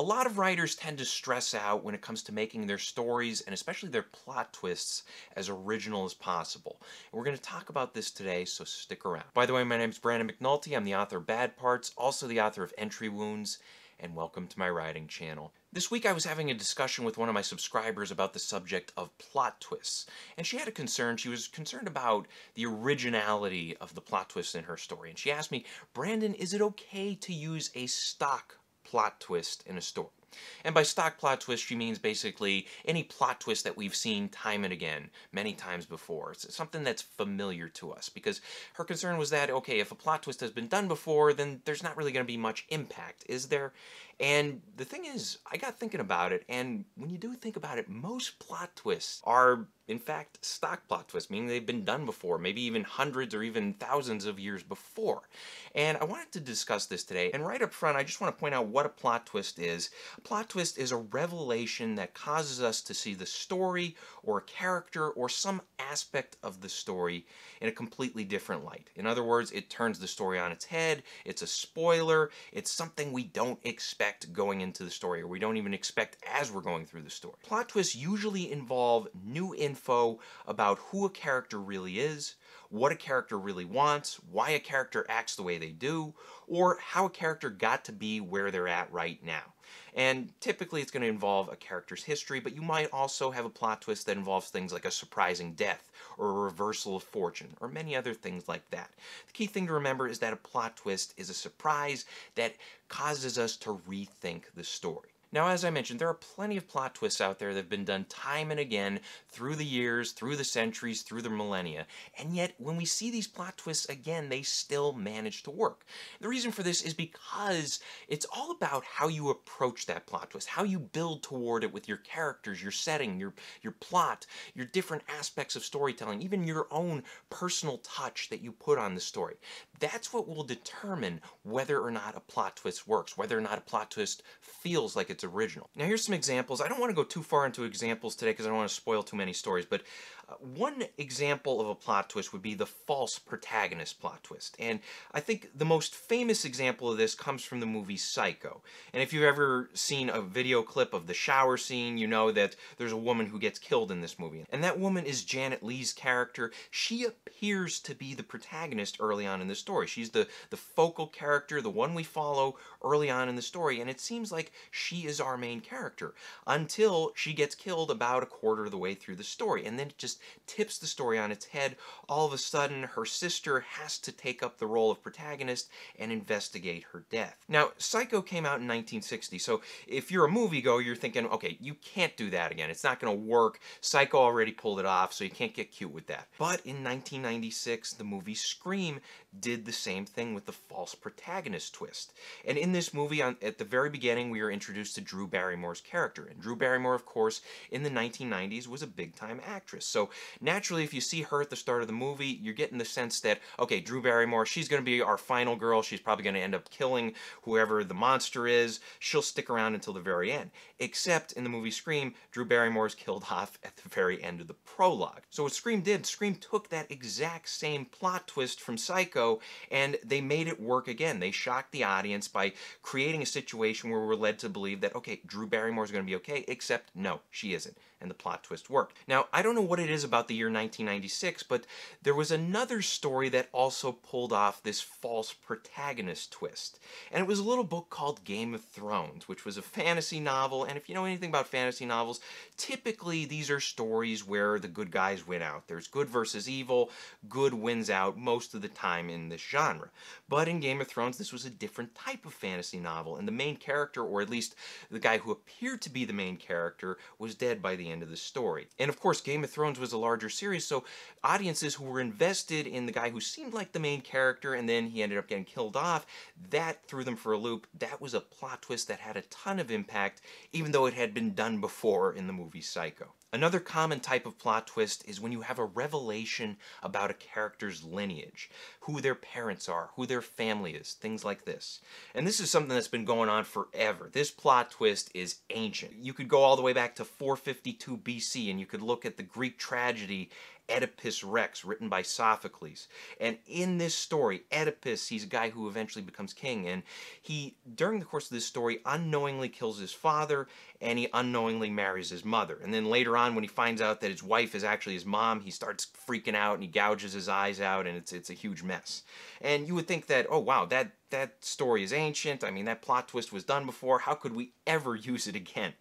A lot of writers tend to stress out when it comes to making their stories and especially their plot twists as original as possible. And we're going to talk about this today, so stick around. By the way, my name is Brandon McNulty. I'm the author of Bad Parts, also the author of Entry Wounds, and welcome to my writing channel. This week I was having a discussion with one of my subscribers about the subject of plot twists, and she had a concern. She was concerned about the originality of the plot twists in her story, and she asked me, Brandon, is it okay to use a stock plot twist in a story. And by stock plot twist, she means basically any plot twist that we've seen time and again, many times before. It's something that's familiar to us because her concern was that, okay, if a plot twist has been done before, then there's not really going to be much impact, is there? And the thing is, I got thinking about it, and when you do think about it, most plot twists are, in fact, stock plot twists, meaning they've been done before, maybe even hundreds or even thousands of years before. And I wanted to discuss this today, and right up front, I just want to point out what a plot twist is. A plot twist is a revelation that causes us to see the story, or a character, or some aspect of the story in a completely different light. In other words, it turns the story on its head, it's a spoiler, it's something we don't expect going into the story, or we don't even expect as we're going through the story. Plot twists usually involve new info about who a character really is, what a character really wants, why a character acts the way they do, or how a character got to be where they're at right now. And typically it's going to involve a character's history, but you might also have a plot twist that involves things like a surprising death, or a reversal of fortune, or many other things like that. The key thing to remember is that a plot twist is a surprise that causes us to rethink the story. Now, as I mentioned, there are plenty of plot twists out there that have been done time and again through the years, through the centuries, through the millennia. And yet, when we see these plot twists again, they still manage to work. The reason for this is because it's all about how you approach that plot twist, how you build toward it with your characters, your setting, your, your plot, your different aspects of storytelling, even your own personal touch that you put on the story. That's what will determine whether or not a plot twist works, whether or not a plot twist feels like it's it's original. Now here's some examples. I don't want to go too far into examples today because I don't want to spoil too many stories, but uh, one example of a plot twist would be the false protagonist plot twist. And I think the most famous example of this comes from the movie Psycho. And if you've ever seen a video clip of the shower scene, you know that there's a woman who gets killed in this movie. And that woman is Janet Leigh's character. She appears to be the protagonist early on in the story. She's the, the focal character, the one we follow early on in the story, and it seems like she is our main character until she gets killed about a quarter of the way through the story, and then it just tips the story on its head. All of a sudden, her sister has to take up the role of protagonist and investigate her death. Now, Psycho came out in 1960, so if you're a moviegoer, you're thinking, okay, you can't do that again. It's not going to work. Psycho already pulled it off, so you can't get cute with that. But in 1996, the movie Scream did the same thing with the false protagonist twist. And in this movie, on, at the very beginning, we are introduced to Drew Barrymore's character. And Drew Barrymore, of course, in the 1990s was a big-time actress. So naturally, if you see her at the start of the movie, you're getting the sense that, okay, Drew Barrymore, she's going to be our final girl. She's probably going to end up killing whoever the monster is. She'll stick around until the very end. Except in the movie Scream, Drew Barrymore is killed off at the very end of the prologue. So what Scream did, Scream took that exact same plot twist from Psycho and they made it work again. They shocked the audience by creating a situation where we're led to believe that, okay, Drew Barrymore is going to be okay, except no, she isn't. And the plot twist worked. Now, I don't know what it is about the year 1996, but there was another story that also pulled off this false protagonist twist. And it was a little book called Game of Thrones, which was a fantasy novel. And if you know anything about fantasy novels, typically these are stories where the good guys win out. There's good versus evil, good wins out most of the time in this genre. But in Game of Thrones, this was a different type of fantasy novel, and the main character, or at least the guy who appeared to be the main character, was dead by end of the story. And of course, Game of Thrones was a larger series, so audiences who were invested in the guy who seemed like the main character and then he ended up getting killed off, that threw them for a loop. That was a plot twist that had a ton of impact, even though it had been done before in the movie Psycho. Another common type of plot twist is when you have a revelation about a character's lineage, who their parents are, who their family is, things like this. And this is something that's been going on forever. This plot twist is ancient. You could go all the way back to 452 BC and you could look at the Greek tragedy Oedipus Rex, written by Sophocles. And in this story, Oedipus, he's a guy who eventually becomes king, and he, during the course of this story, unknowingly kills his father, and he unknowingly marries his mother. And then later on, when he finds out that his wife is actually his mom, he starts freaking out and he gouges his eyes out, and it's it's a huge mess. And you would think that, oh wow, that that story is ancient. I mean, that plot twist was done before. How could we ever use it again?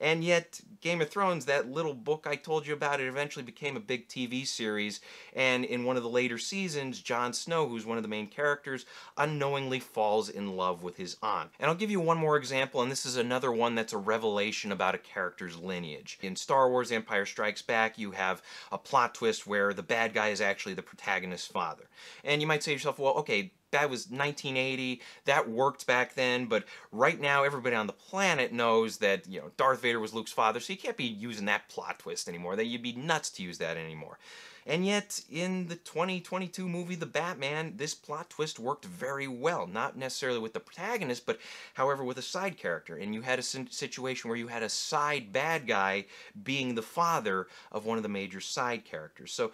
And yet, Game of Thrones, that little book I told you about, it eventually became a big TV series. And in one of the later seasons, Jon Snow, who's one of the main characters, unknowingly falls in love with his aunt. And I'll give you one more example, and this is another one that's a revelation about a character's lineage. In Star Wars Empire Strikes Back, you have a plot twist where the bad guy is actually the protagonist's father. And you might say to yourself, well, okay, that was 1980. That worked back then, but right now everybody on the planet knows that, you know, Darth Vader was Luke's father, so you can't be using that plot twist anymore. That you'd be nuts to use that anymore. And yet, in the 2022 movie The Batman, this plot twist worked very well. Not necessarily with the protagonist, but however with a side character. And you had a situation where you had a side bad guy being the father of one of the major side characters. So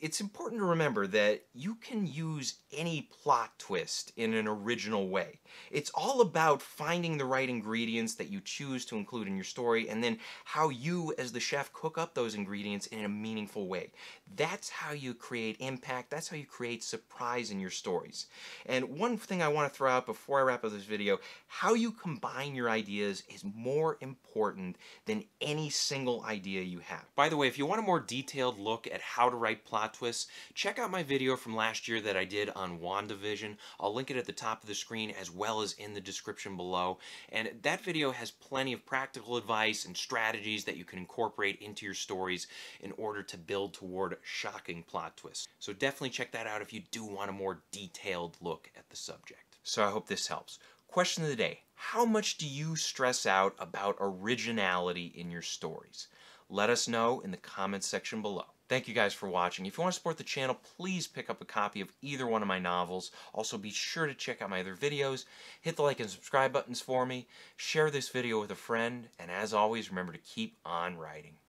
it's important to remember that you can use any plot twist in an original way. It's all about finding the right ingredients that you choose to include in your story and then how you as the chef cook up those ingredients in a meaningful way. That's how you create impact, that's how you create surprise in your stories. And one thing I want to throw out before I wrap up this video, how you combine your ideas is more important than any single idea you have. By the way, if you want a more detailed look at how to write plot plot twists, check out my video from last year that I did on WandaVision. I'll link it at the top of the screen as well as in the description below. And that video has plenty of practical advice and strategies that you can incorporate into your stories in order to build toward shocking plot twists. So definitely check that out if you do want a more detailed look at the subject. So I hope this helps. Question of the day. How much do you stress out about originality in your stories? Let us know in the comments section below. Thank you guys for watching. If you want to support the channel, please pick up a copy of either one of my novels. Also, be sure to check out my other videos. Hit the like and subscribe buttons for me. Share this video with a friend. And as always, remember to keep on writing.